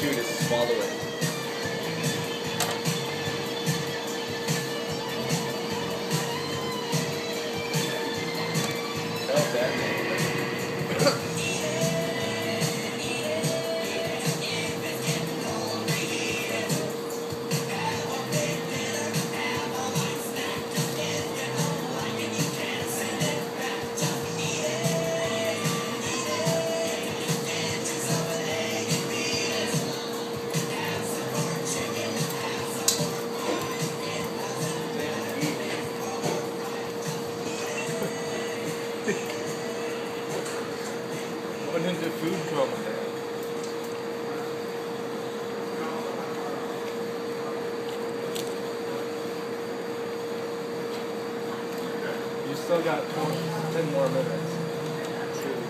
chew, just swallow it. Oh, Batman. Went into food coma there. You still got 20, 10 more minutes. to-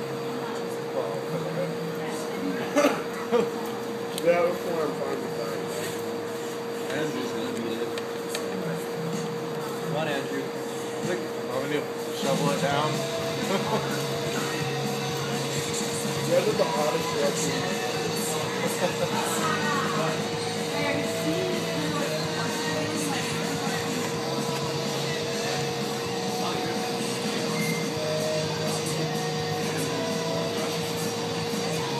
well, for the minute. Yeah, before I'm fine with that. Andrew's gonna beat it. Come on, Andrew. Look, want me to shovel it down? You guys are the hottest wrestling.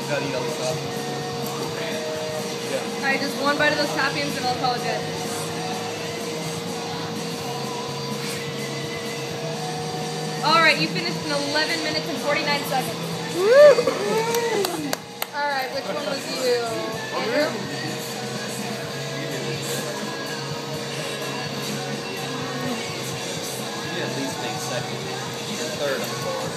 Gotta eat all the stuff. Yeah. Alright, just one bite of those tapians and I'll call it good. Alright, you finished in 11 minutes and 49 seconds. Alright, which one was you? Andrew? You at least make second. You're third on the board.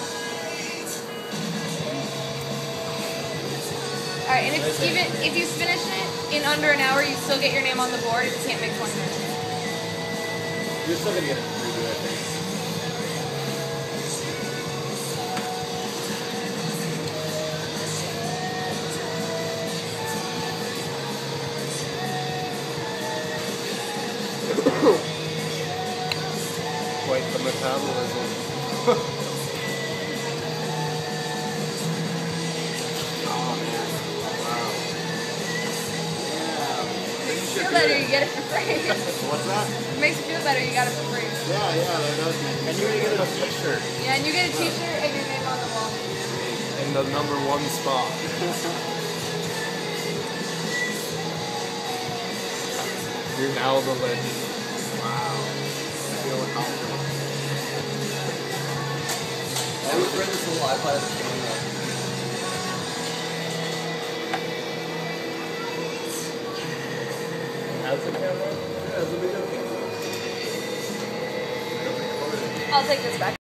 Alright, and if, even if you finish it in under an hour, you still get your name on the board if you can't make 20 minutes. You're still gonna get a Quite the metabolism. oh man. Wow. Feel better, you get it for free. What's that? it makes you feel better, you got it for free. Yeah, yeah, that does And you're gonna get a t-shirt. Yeah, and you get a t-shirt and your name on the wall. In the number one spot. You're now the legend. Bring this little iPod a camera. Has a camera? Yeah, it's a video. I'll take this back.